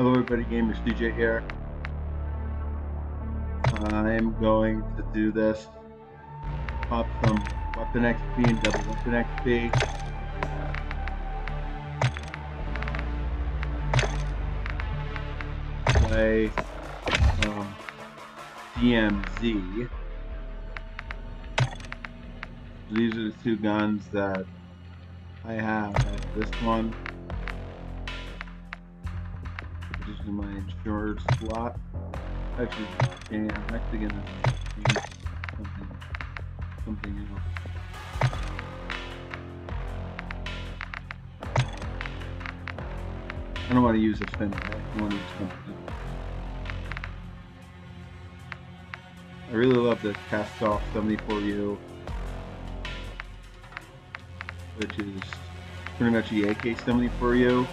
Hello everybody, Gamers CJ here. I'm going to do this. Pop some weapon XP and double weapon XP. Play um, DMZ. These are the two guns that I have. I have this one in my insured slot. Actually, yeah, I'm actually gonna use something, something else. I don't want to use a spin. I want to use something. I really love the Kastov 74U, which is pretty much the AK 74U.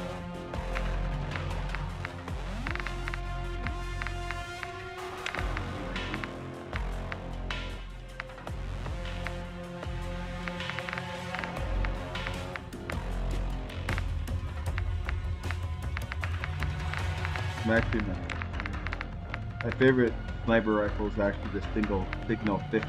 Favorite sniper rifle is actually the single Signal 50.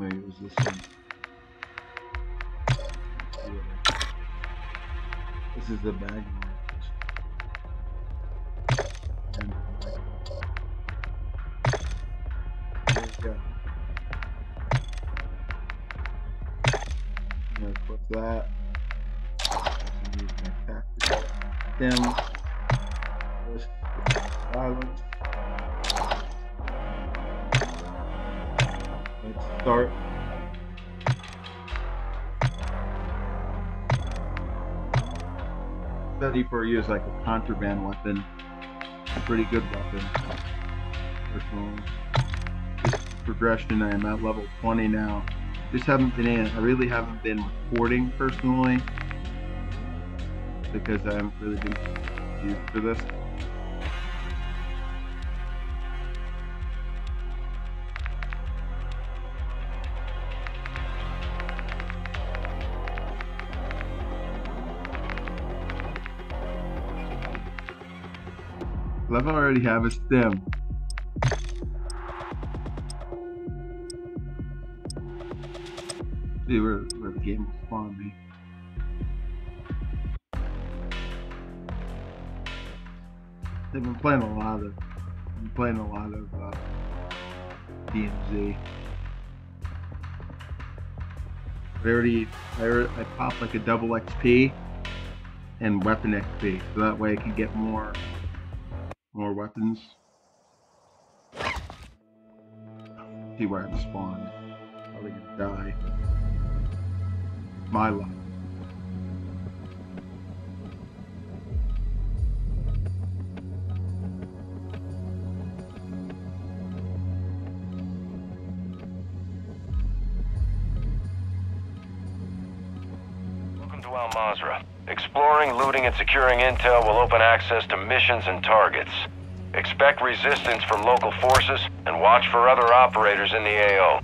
I'm gonna this one. Yeah. This is the bag. And uh, there go. Gonna that. Use my. Start. For you is like a contraband weapon. A pretty good weapon. Personally. Progression, I am at level 20 now. Just haven't been in, I really haven't been recording personally. Because I haven't really been used for this. I already have a stem. See where, the game spawn me. They've been playing a lot of, been playing a lot of uh, DMZ. I already, I, already, I popped like a double XP and weapon XP, so that way I can get more more weapons. See where I'm spawned. Probably gonna die. My luck. And securing intel will open access to missions and targets. Expect resistance from local forces and watch for other operators in the AO.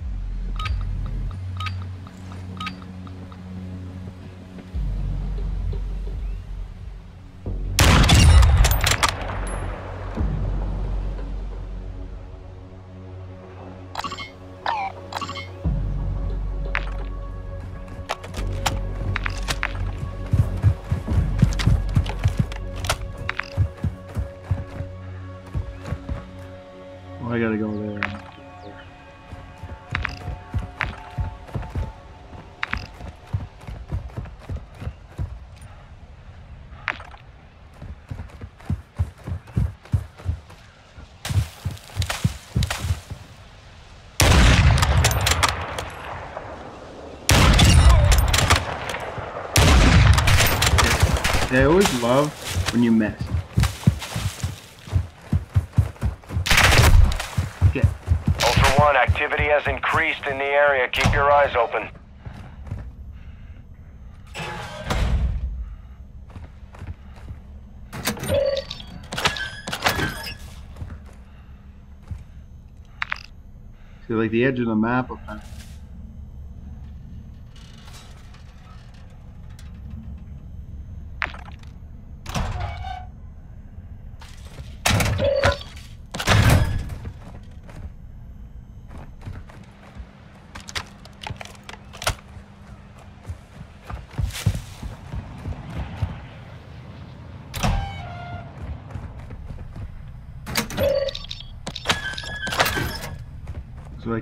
Like the edge of the map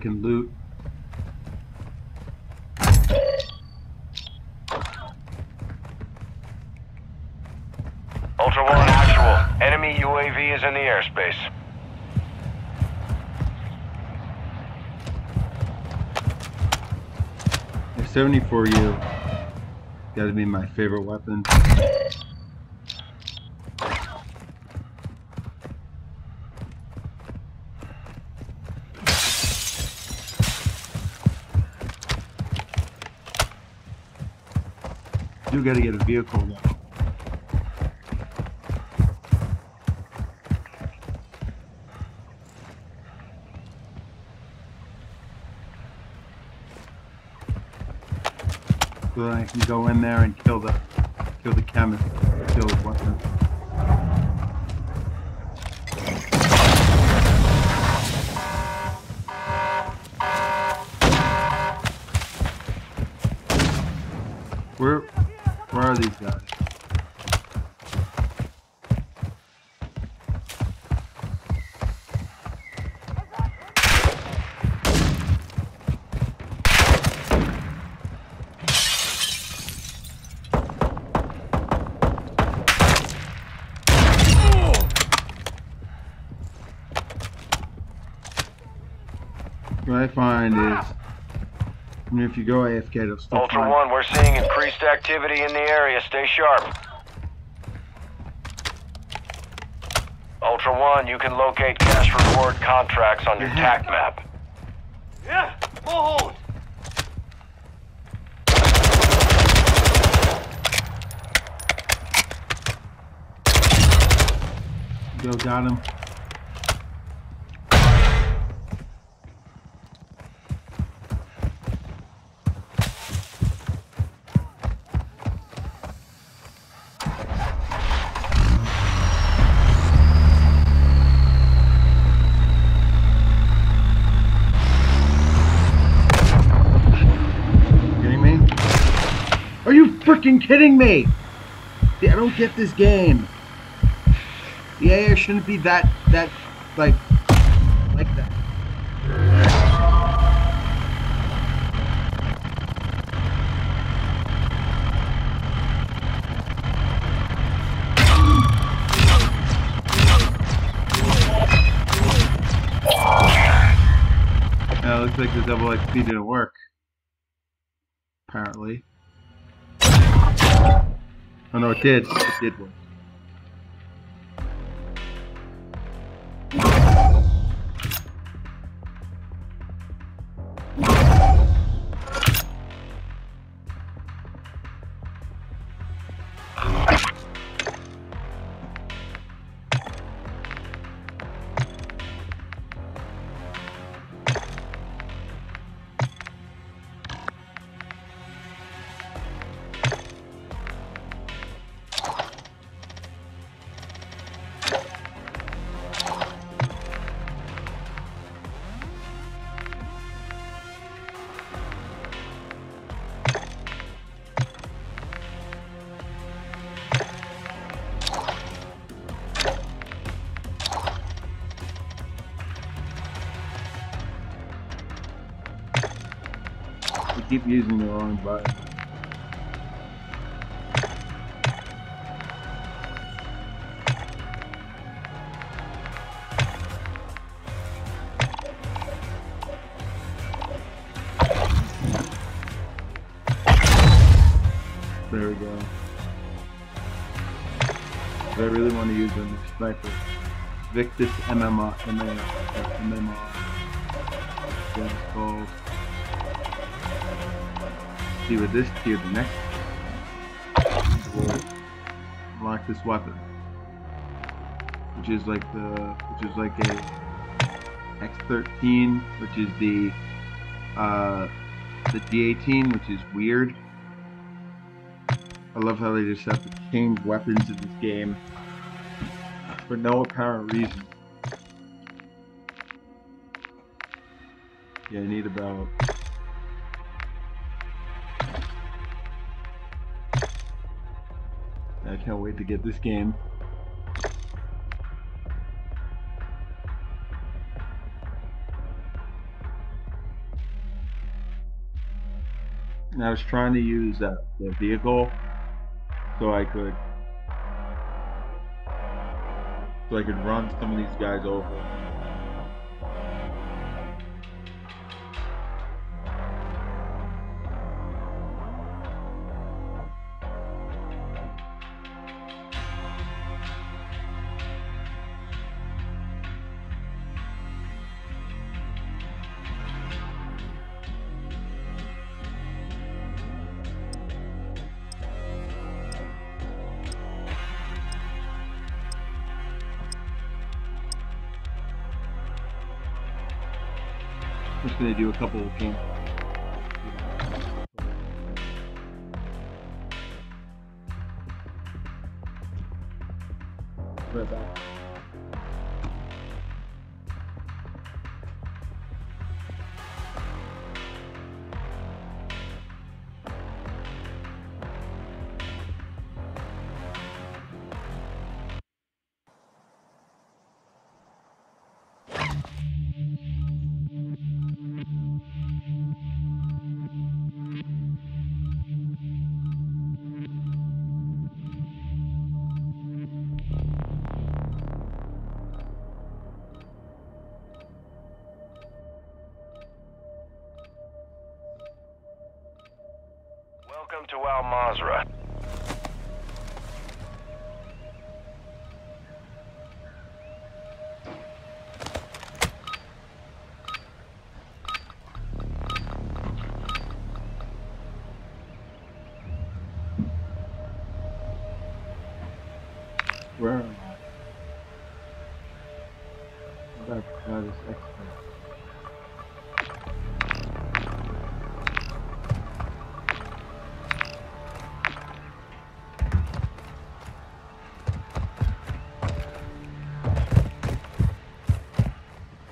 can loot. Ultra One, actual. Enemy UAV is in the airspace. The 74U. Gotta be my favorite weapon. Do gotta get a vehicle though. So that I can go in there and kill the kill the chemist, kill the weapon. Where where are these guys? What I find is, I mean, if you go AFK, it'll still Ultra find- One, we're seeing increased activity in the area. Stay sharp. Ultra One, you can locate cash reward contracts on your Yeah. TAC map. Yeah, hold. Go, got him. Kidding me? Are you freaking kidding me? I don't get this game. The AI shouldn't be that that like like that. It looks like the double XP didn't work. Apparently. Oh no, it did. It did work. Keep using the wrong button. There we go. But I really want to use a sniper. Victus MMR. MMR. MMR. Yeah, it's called. See with this tier, the next unlock this weapon, which is like the, which is like a X13, which is the, uh, the D18, which is weird. I love how they just have to change weapons in this game for no apparent reason. Wait to get this game. And I was trying to use that the vehicle so I could so I could run some of these guys over. I'm just gonna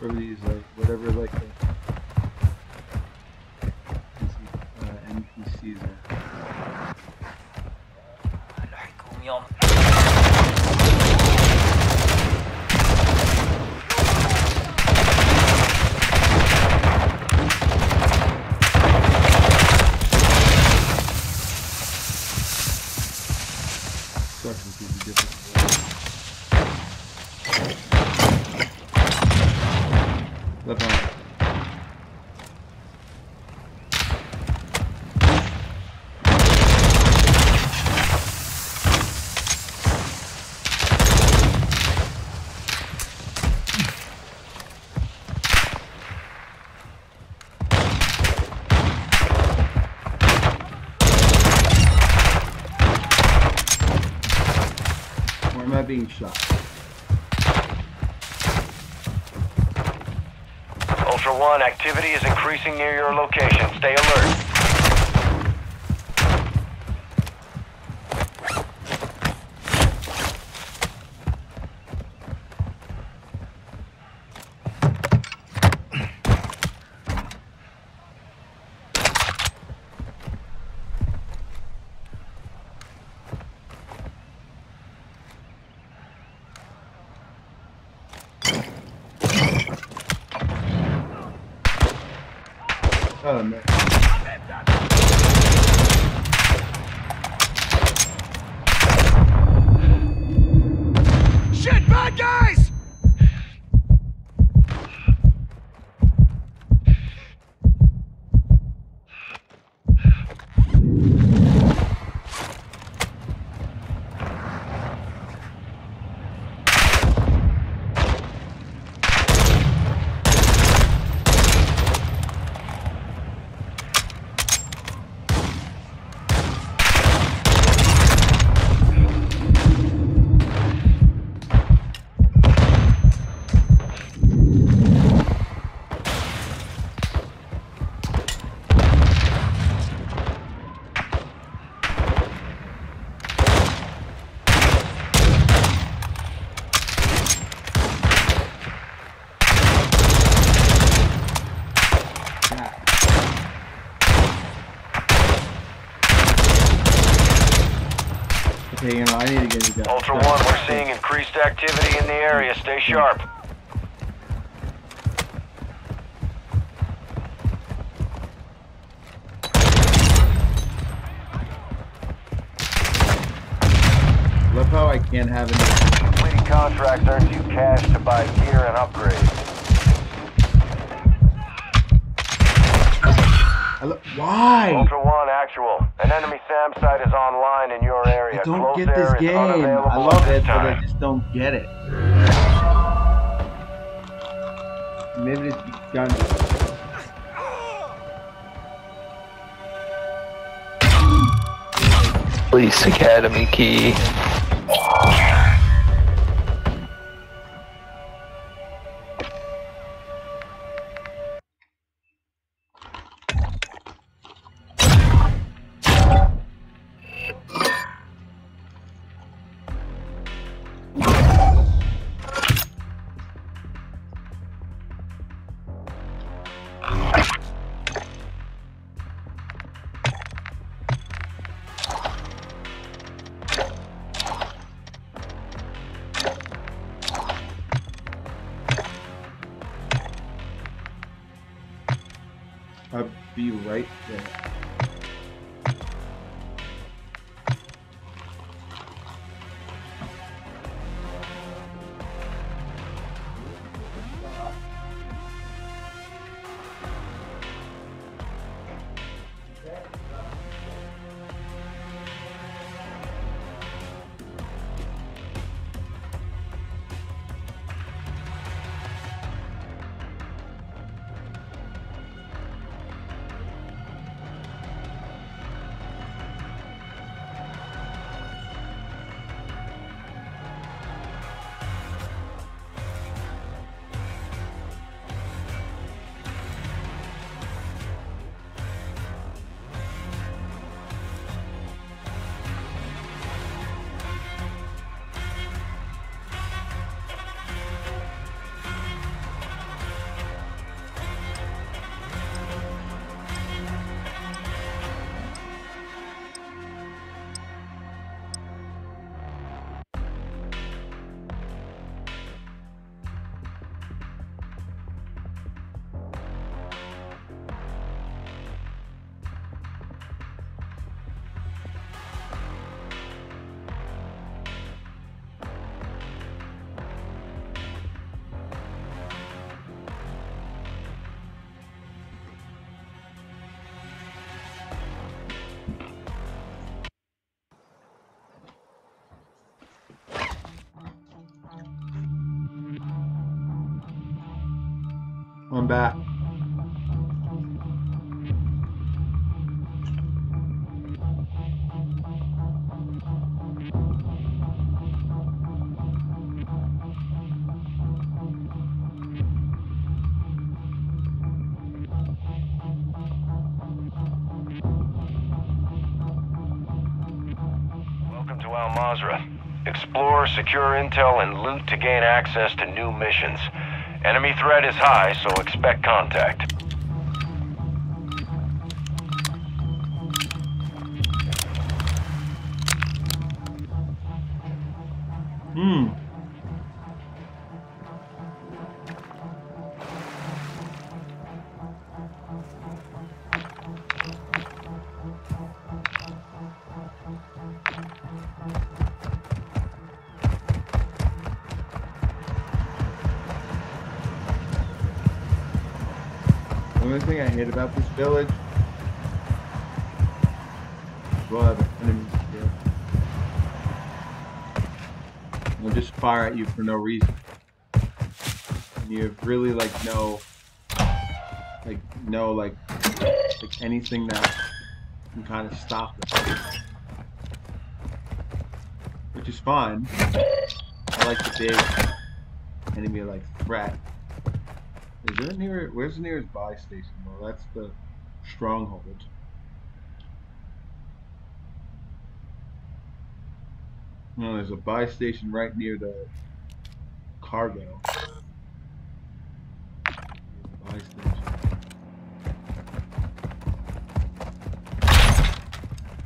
For these, like, whatever, like, the increasing near your location. Stay alert. Oh man. Shit, bad guys! Okay, you know, I need to get you guys. Ultra One, we're seeing increased activity in the area. Stay sharp. Love how I can't have any. Completing contracts earns you cash to buy gear and upgrades. Why? Ultra One, actual. An enemy SAM site is online don't get this game. I love at this it, but I just don't get it. Maybe it's done. Police Academy key. Back. Explore, secure intel, and loot to gain access to new missions. Enemy threat is high, so expect contact. Only thing I hate about this village we'll. They'll just fire at you for no reason. And you have really like no like no like like anything that can kind of stop them. Which is fine. I like the big enemy like threat. Is near where's the nearest buy station? Well that's the stronghold. No, there's a buy station right near the cargo. Buy station.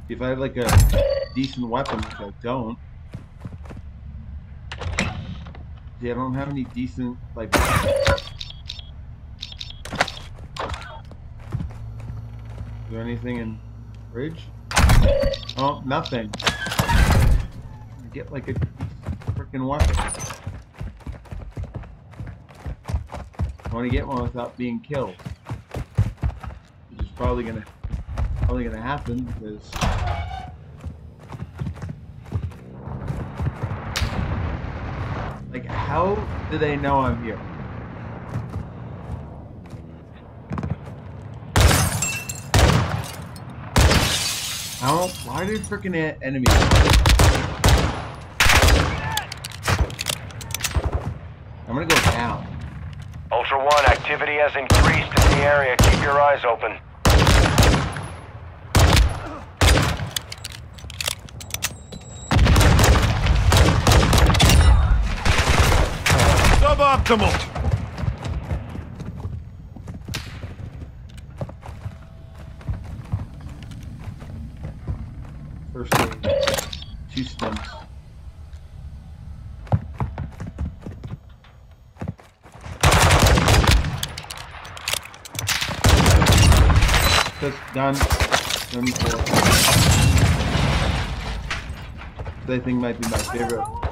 If I have like a decent weapon, which I don't. See, I don't have any decent like. weapons. Is there anything in fridge? Oh, nothing. Get like a freaking weapon. I want to get one without being killed. Which is probably gonna probably gonna happen because like how do they know I'm here? How? Why did freaking enemies? I'm gonna go down. Ultra One, activity has increased in the area. Keep your eyes open. Suboptimal! Just done. Done for. I think might be my favorite.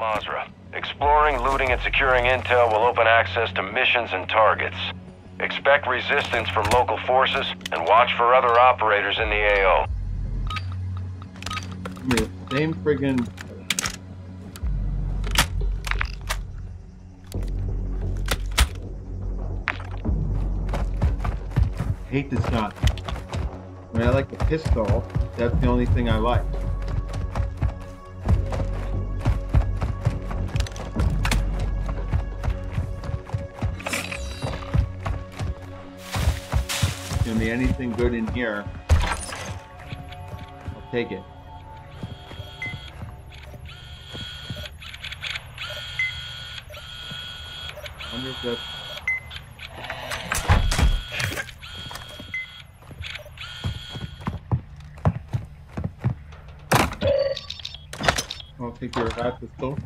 Mazrah. Exploring, looting, and securing intel will open access to missions and targets. Expect resistance from local forces and watch for other operators in the AO. Same friggin' hate this gun. I mean, I like the pistol. That's the only thing I like. Give me anything good in here. I'll take it. I wonder if that's I'll take your hat pistol.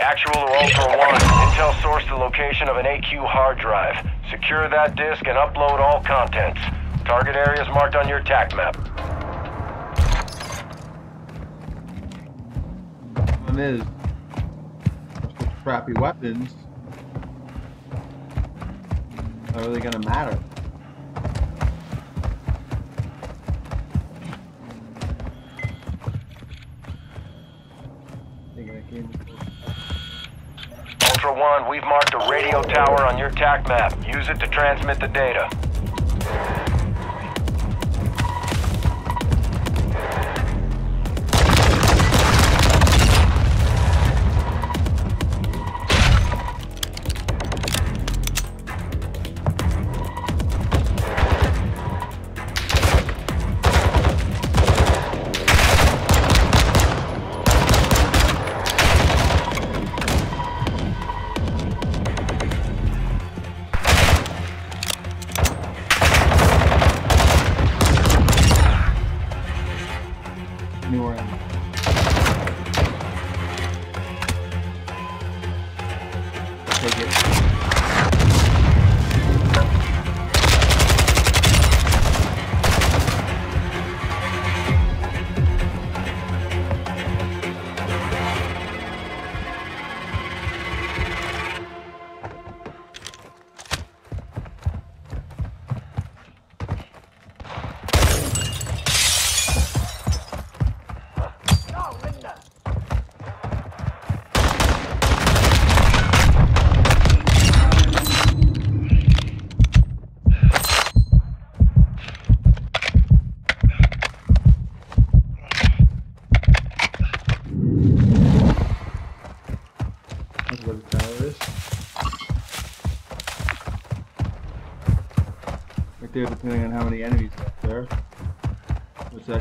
Actual to Ultra One, intel sourced the location of an AQ hard drive. Secure that disk and upload all contents. Target areas marked on your TAC map. One is crappy weapons. Not really gonna matter. Tower on your TAC map. Use it to transmit the data.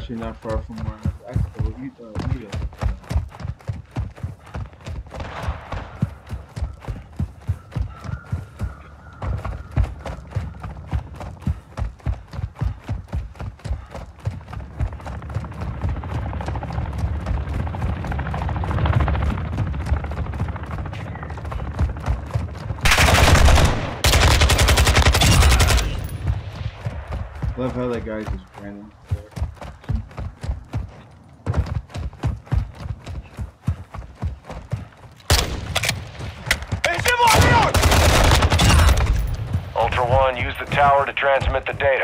Actually not far from where Expo eat, uh, eat it. Love how that guy just ran into there. Ultra One, use the tower to transmit the data.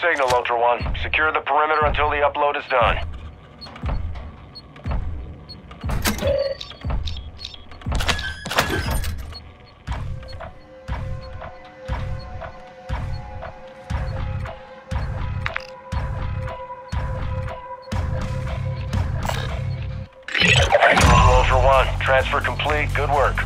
signal, Ultra One. Secure the perimeter until the upload is done. Ultra One, transfer complete. Good work.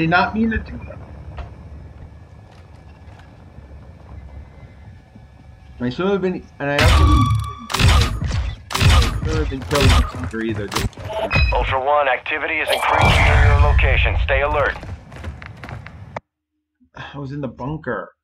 Did not mean to do that. I should have been, and I also should have been killing the bunker either. dude. Ultra One, activity is increasing near your location. Stay alert. I was in the bunker.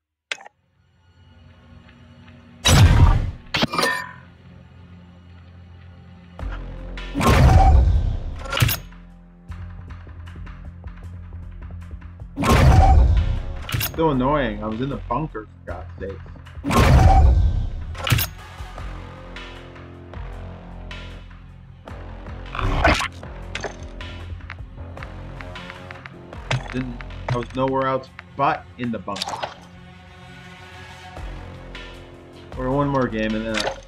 Still annoying. I was in the bunker, for God's sake. Didn't, I was nowhere else but in the bunker. Or one more game and then I...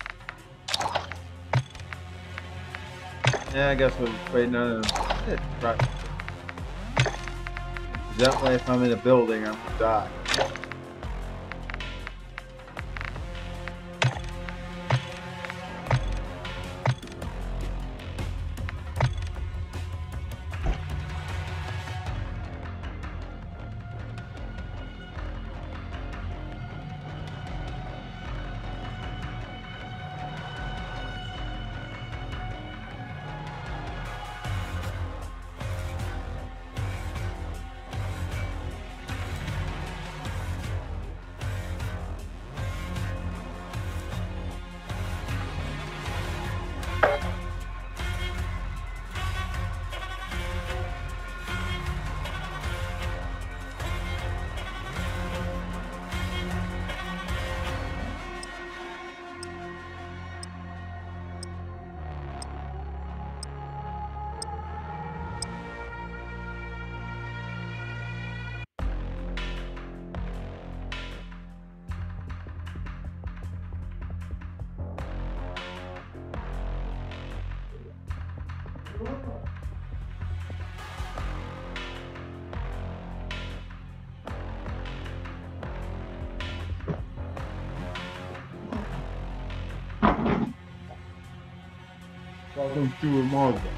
Yeah, I guess we'll wait, no, no, no. That way if I'm in a building, I'm gonna die. Welcome to Imago.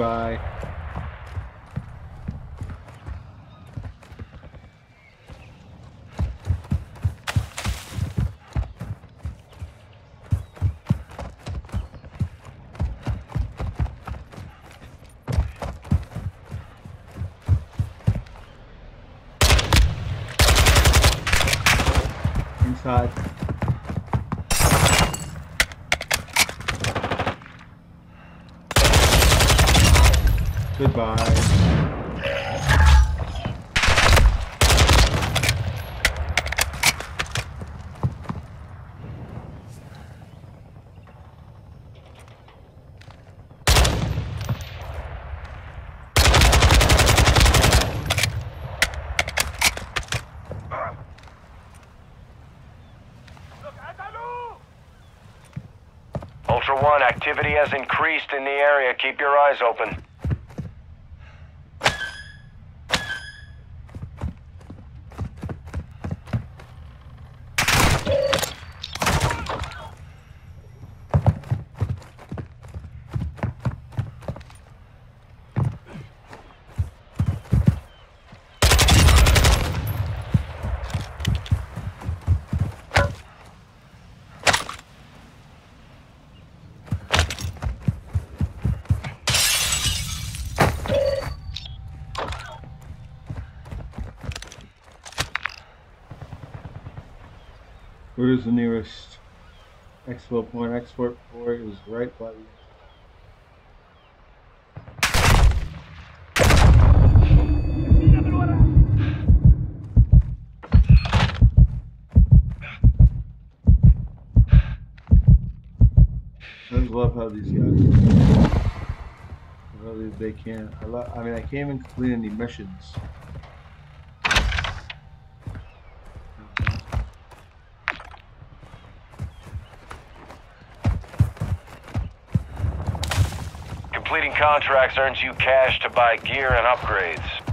Goodbye. Inside. Goodbye. Ultra One, activity has increased in the area. Keep your eyes open. Where's the nearest expo point? Export port is right by. I love how these guys. How they, they can't. I, lo- I mean, I can't even complete any missions. Completing contracts earns you cash to buy gear and upgrades.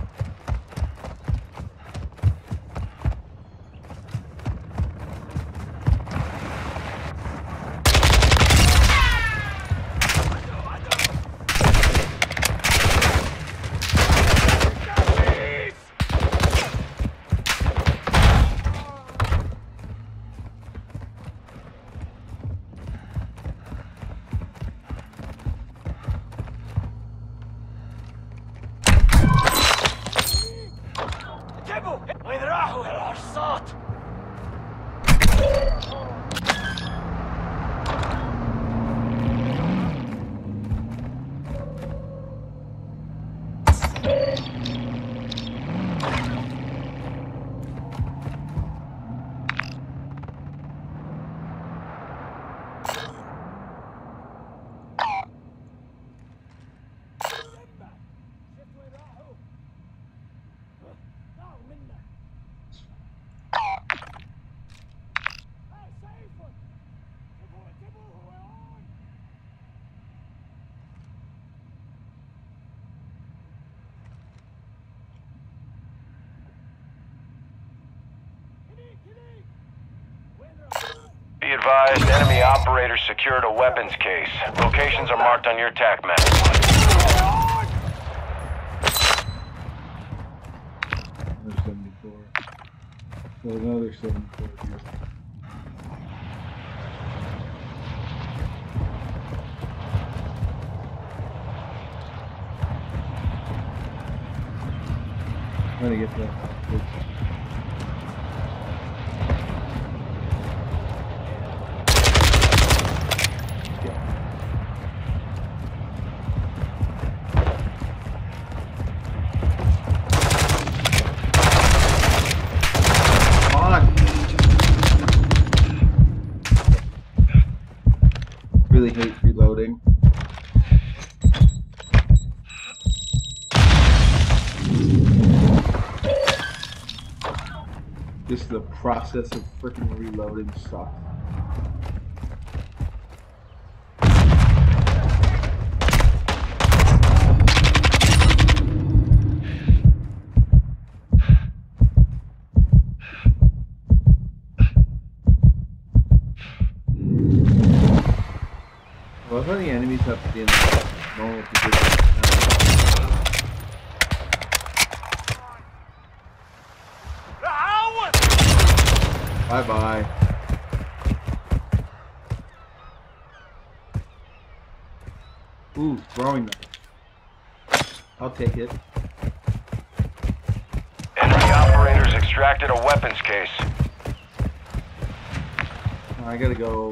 Advised, enemy operators secured a weapons case. Locations are marked on your attack map. 74. There's another 74 here. Trying to get that. Process of freaking reloading sucks. Take it. Enemy operators extracted a weapons case. I gotta go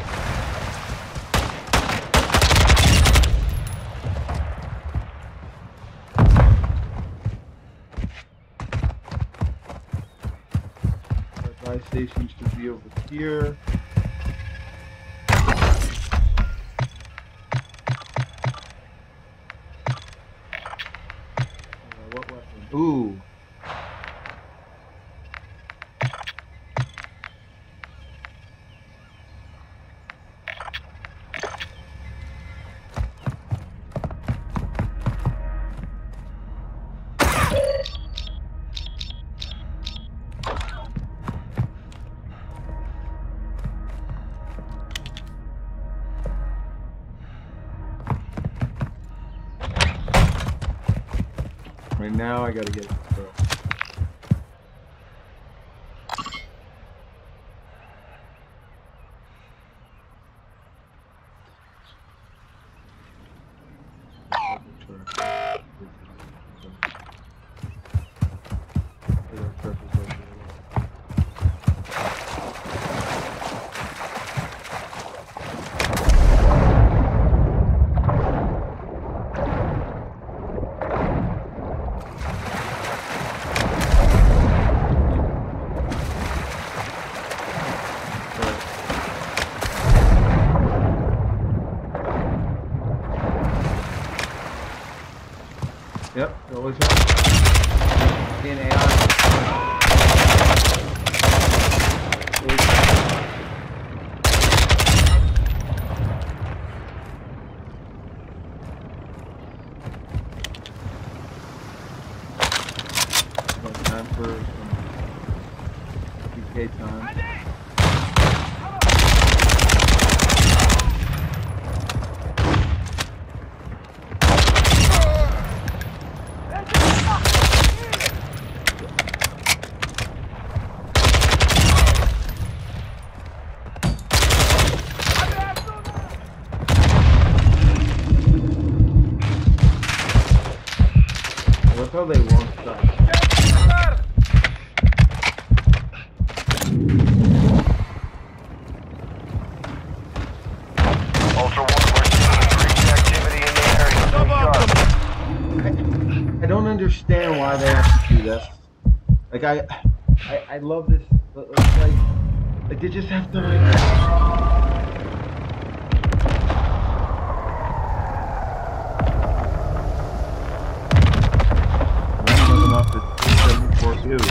Our buy station should be over here. Now, I gotta get it. So. Yep, it always happens. In AI. No time for um, some PK time. Look how they won't stop. Ultra One, we're seeing increased activity in the area. Stay sharp. I don't understand why they have to do this. Like I, I, I love this. Like, like they just have to like. Run them up to 74 views.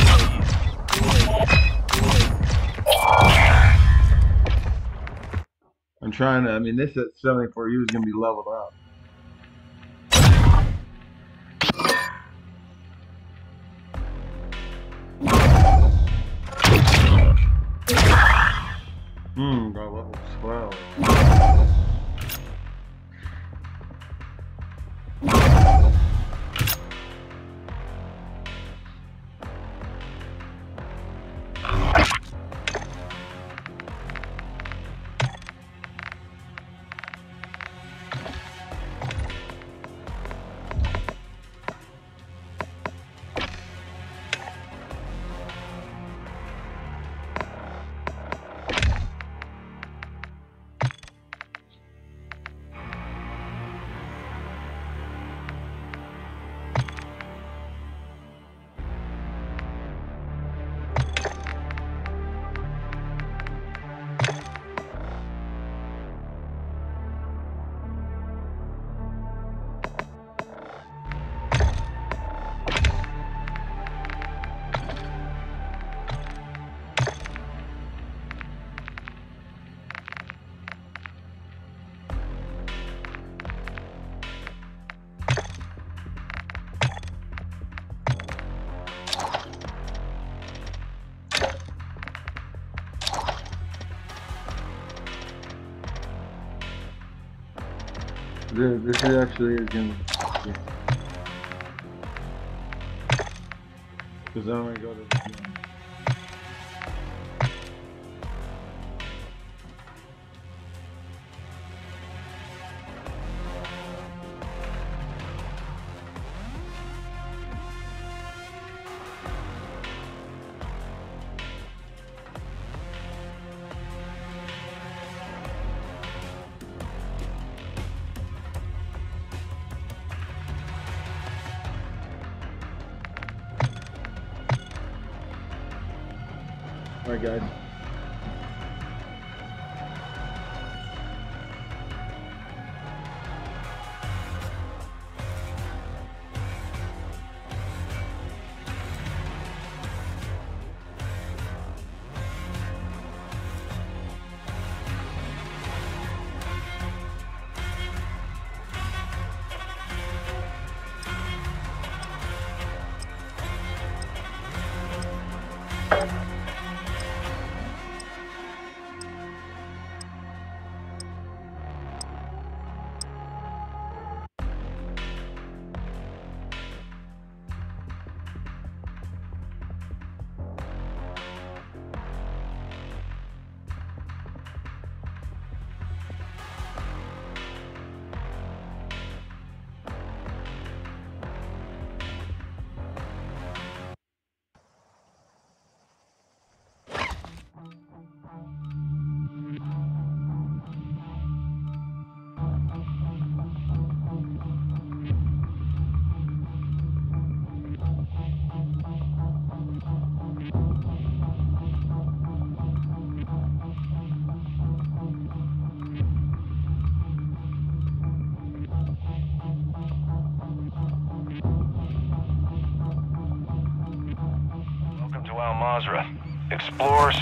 I'm trying to. I mean, this at 74 U is gonna be leveled up. Got This, is actually is gonna. Yeah. Because then I go to the gym.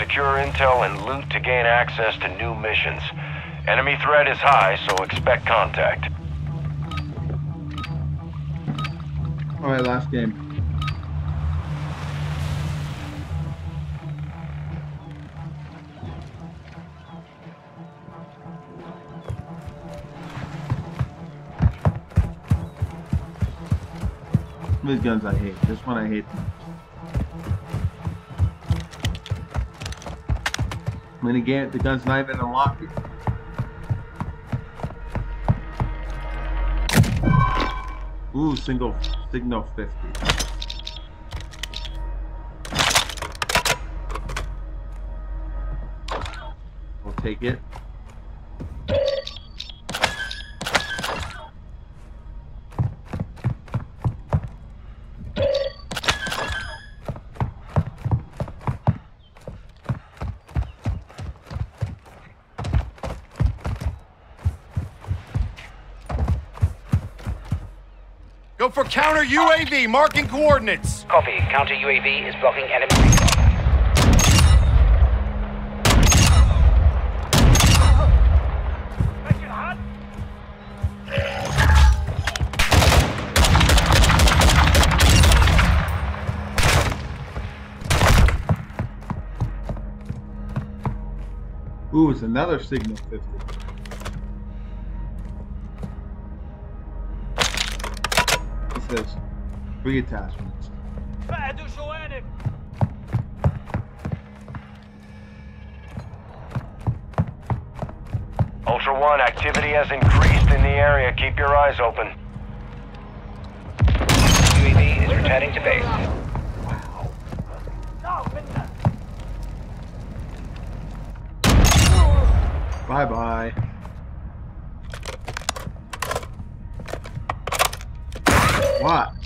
Secure intel, and loot to gain access to new missions. Enemy threat is high, so expect contact. Alright, last game. These guns I hate. This one I hate. Mean, again, the gun's not even unlocked. Ooh, single signal 50. We'll take it. Counter UAV, marking coordinates. Copy. Counter UAV is blocking enemy recon. Ooh, it's another signal 50. reattachments. Ultra One, activity has increased in the area. Keep your eyes open. UAV is returning to base. Wow. Bye bye. What?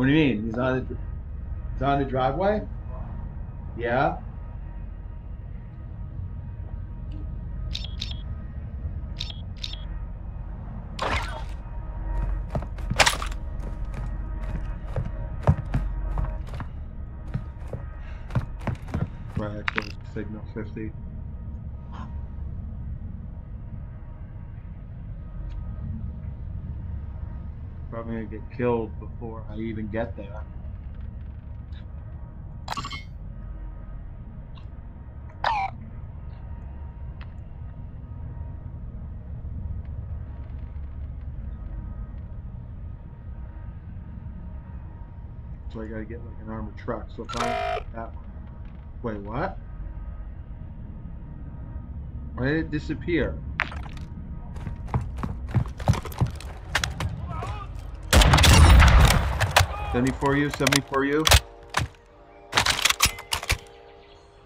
What do you mean? He's on the he's on the driveway? Yeah. Right, signal 50. I'm gonna get killed before I even get there. So I gotta get like an armored truck. So if I that one. Wait, what? Why did it disappear? Seventy-four U, seventy-four U.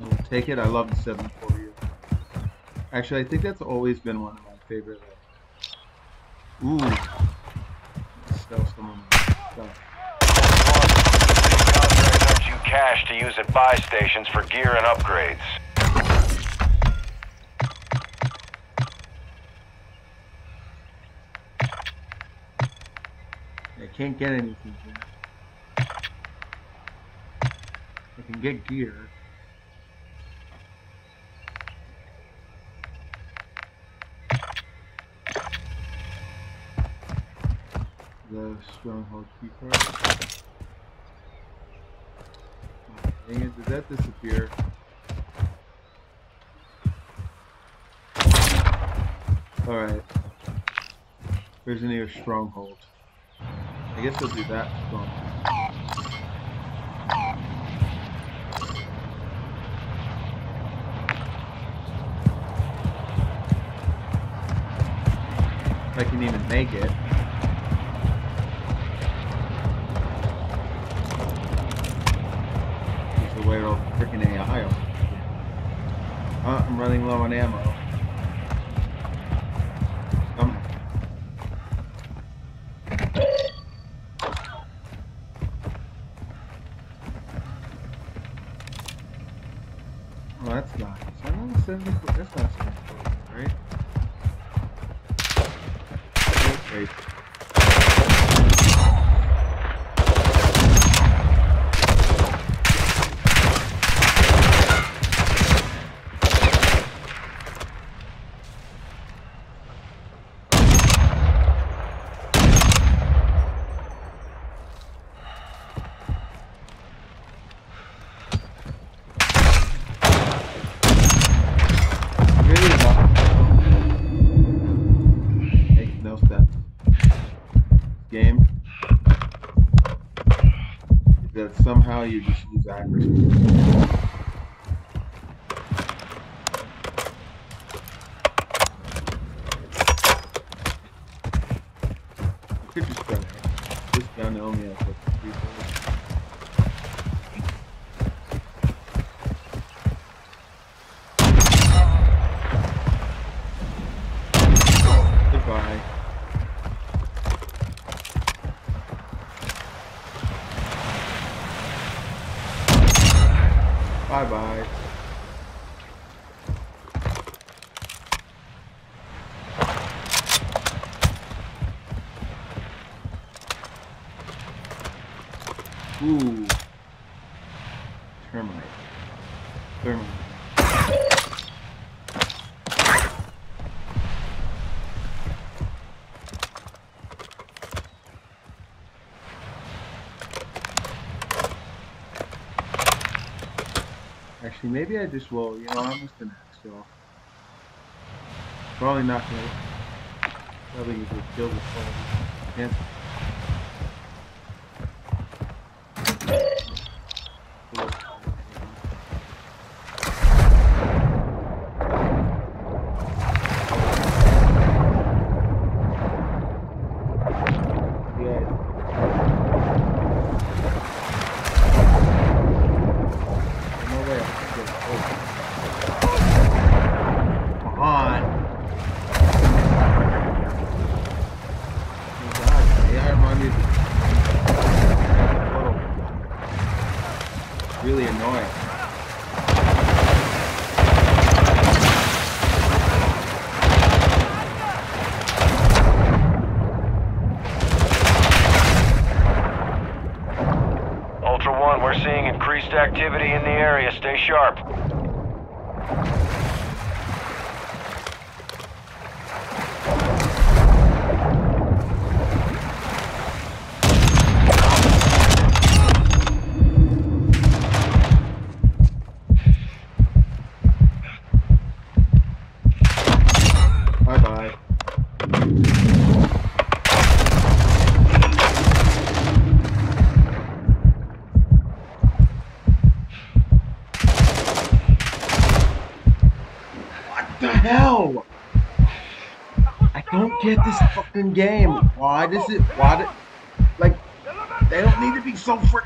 I'll take it. I love the seventy-four U. Actually, I think that's always been one of my favorite. Ooh. Stealth some of my stuff. Contract earns you cash to use at buy stations for gear and upgrades. I can't get anything here. I can get gear. The stronghold key card. Oh, dang it, did that disappear? Alright. Where's the nearest stronghold? I guess I'll do that stronghold. I can even make it. Just aware of freaking AI. Uh, I'm running low on ammo. Come Oh, that's not. So I'm not 74. That's not 74, right? Okay. Really not. Makes no sense. Game. Is that somehow you just lose accuracy. You could just go this gun only has like three bullets. Goodbye. Bye bye. Ooh. Termite. Thermite. Actually, maybe I just will. You know, I'm just gonna ask y'all. Probably not gonna. Probably gonna kill this one. Yeah. No way I can get it. Oh. Come on. Oh God, the AI reminded me of- Really annoying. Ultra One, we're seeing increased activity in the area. Stay sharp. Bye bye. don't get this fucking game. Why does it? Why do? Like, they don't need to be so freaked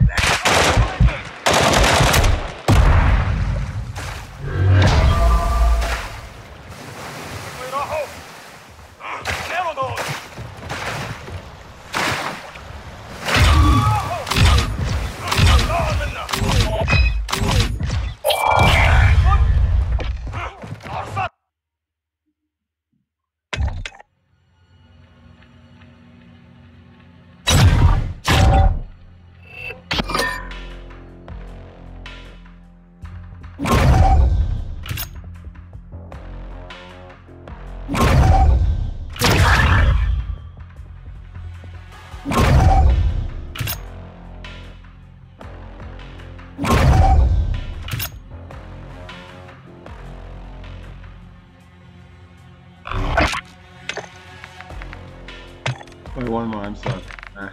I'm sorry. I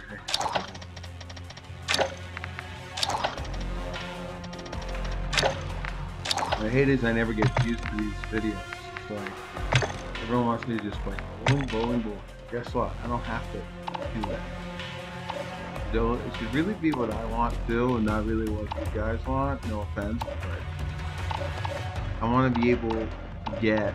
hate is I never get used to these videos. It's like everyone wants me to just play boom, boom. Guess what? I don't have to do that. Though it should really be what I want to, and not really what you guys want. No offense, but I want to be able to get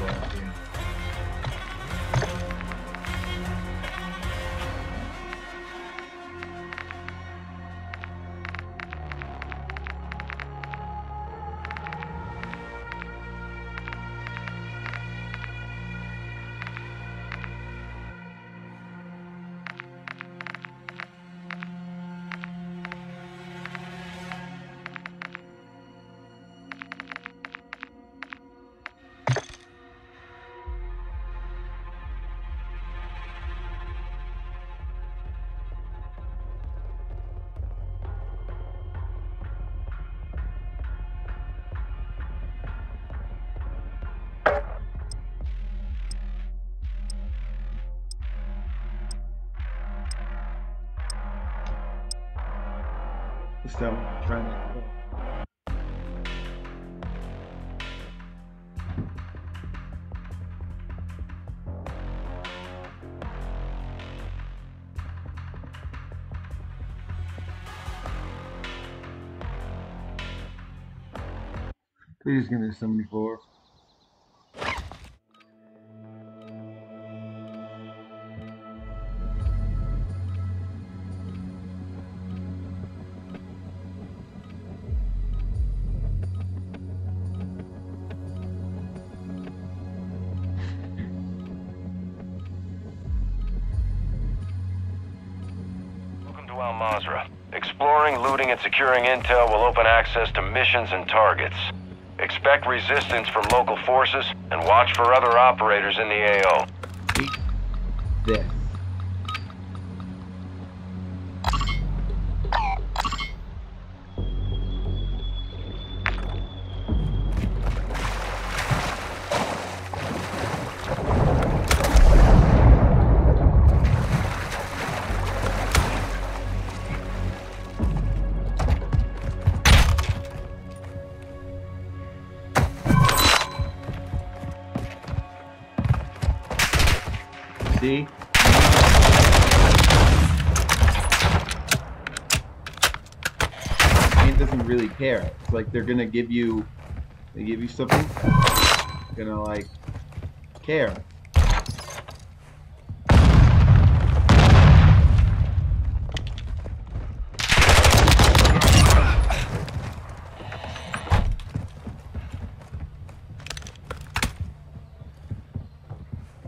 What's that one? I'm um, trying to. Please give me a 74. Welcome securing intel will open access to missions and targets. Expect resistance from local forces and watch for other operators in the AO. This. Like they're gonna give you, they give you something, gonna like care.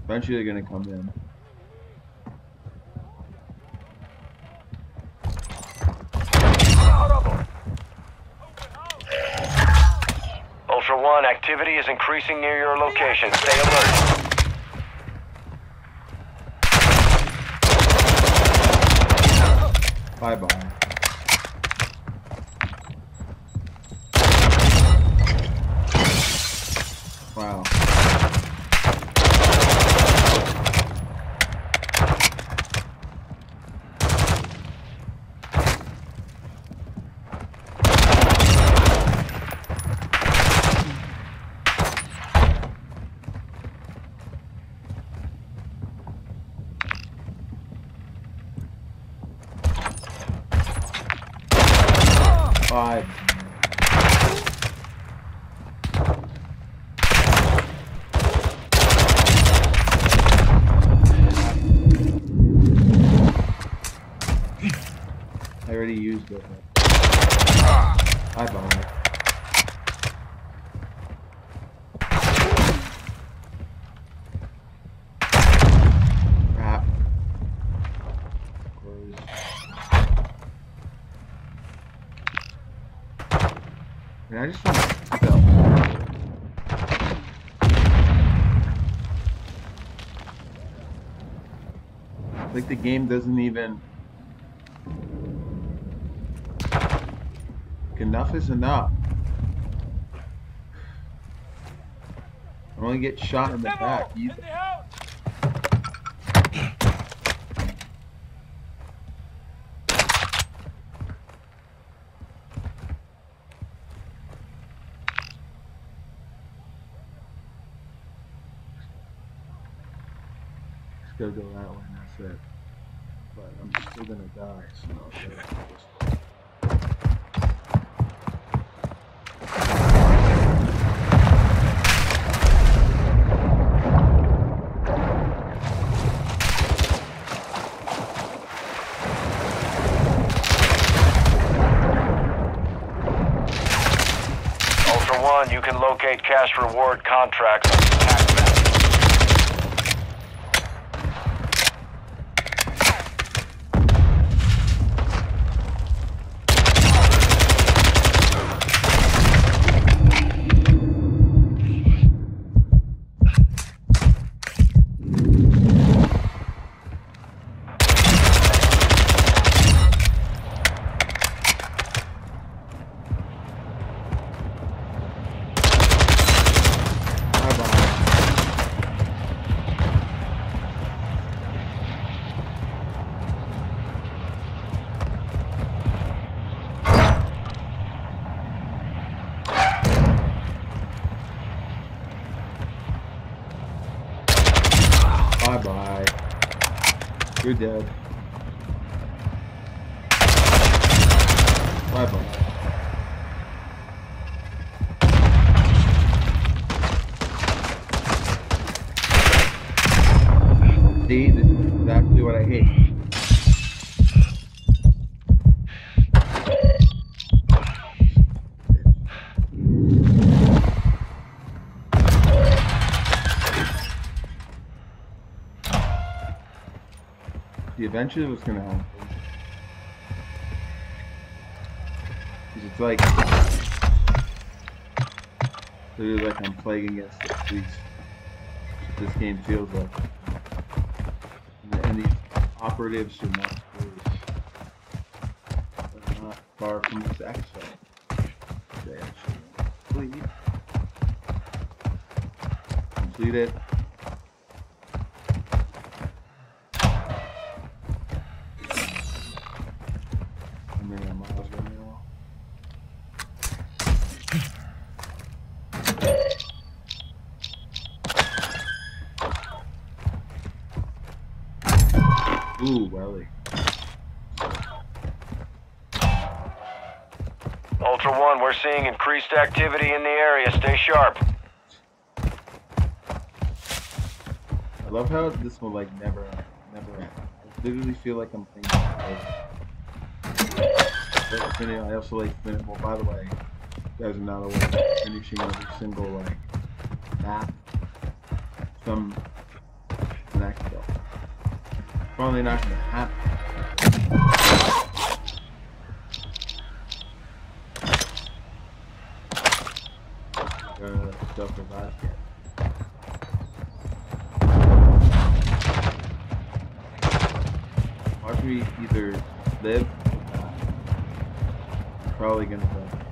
Eventually they're gonna come in. Activity is increasing near your location. Stay alert. Bye bye. Wow. The game doesn't even. Enough is enough. I only get shot in the back. You, house! go that way that's it. Still gonna die, so. You can locate cash reward contracts on the TAC map. Bye bye. Bye bye. You're dead. Bye bye. See, this is exactly what I hate. Eventually what's gonna happen is it's like literally like I'm playing against the police. What this game feels like. And, and these operatives are not police. They're not far from this exit. They actually complete. Complete it. Activity in the area. Stay sharp. I love how this will like never, never. I literally feel like I'm. But fin- I also like well by the way, you guys are not aware of finishing every single like map from next. Probably not gonna happen. fucked up for that. Watch me either live or die. Probably gonna die.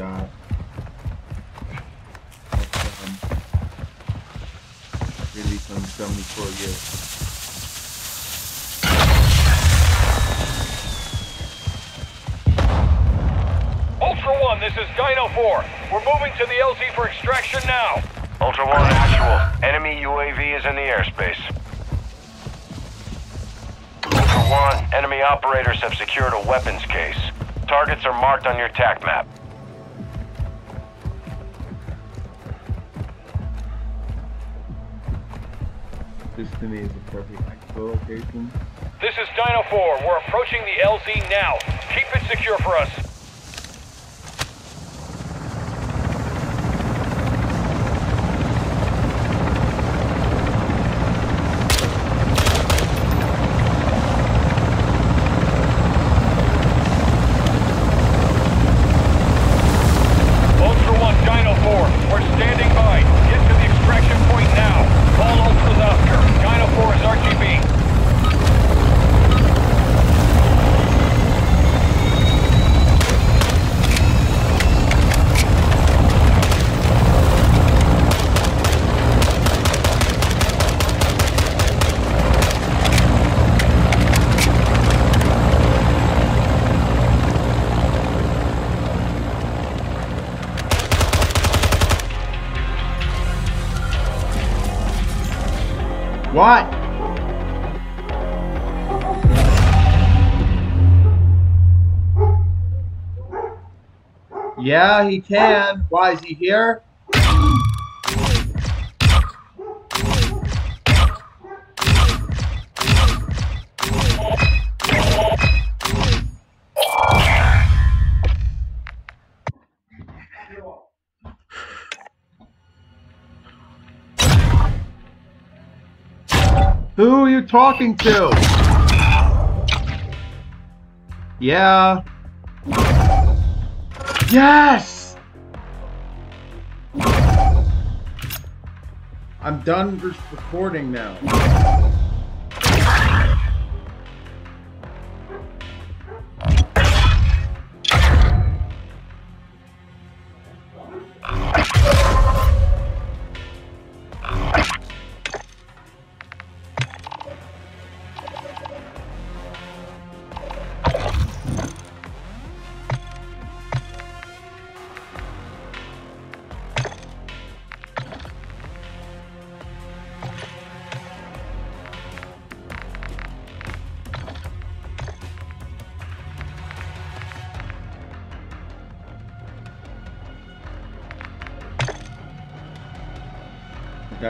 Kills got. that's, Um, really from 74 years. Ultra One, this is Dino 4. We're moving to the LZ for extraction now. Ultra One actual. Enemy UAV is in the airspace. Ultra One, enemy operators have secured a weapons case. Targets are marked on your TAC map. 13. Yeah, he can. Why is he here? Who are you talking to? Yeah. Yes! I'm done recording now.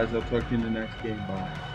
Guys, I'll talk to you in the next game. Bye.